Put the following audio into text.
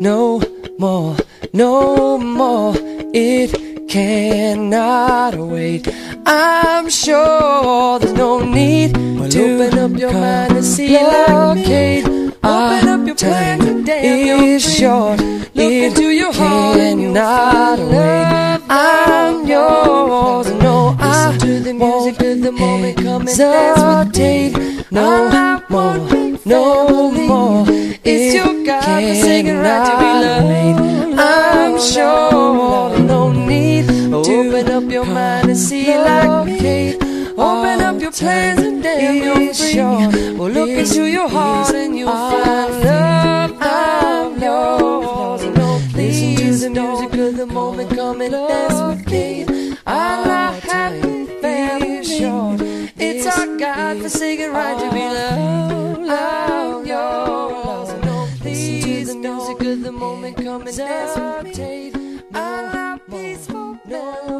no more, no more. It cannot wait. I'm sure there's no need to open up your mind and see blockade. Open up your time and is short. Look it into your heart cannot wait. I'm yours. No, I to the music of the moment. Come and dance with me. No more, no more. It's your God-forsaken right to be loved. I'm sure no need to open up your mind and see like me. Open up your plans and damn you're free. Well, look into your heart and you'll find love. I'm yours. Listen to the music of the moment. Come and dance with me. I'm not happy, very short. It's our God-forsaken right to be loved. The moment. Come and dance with me. I'm not peaceful. No,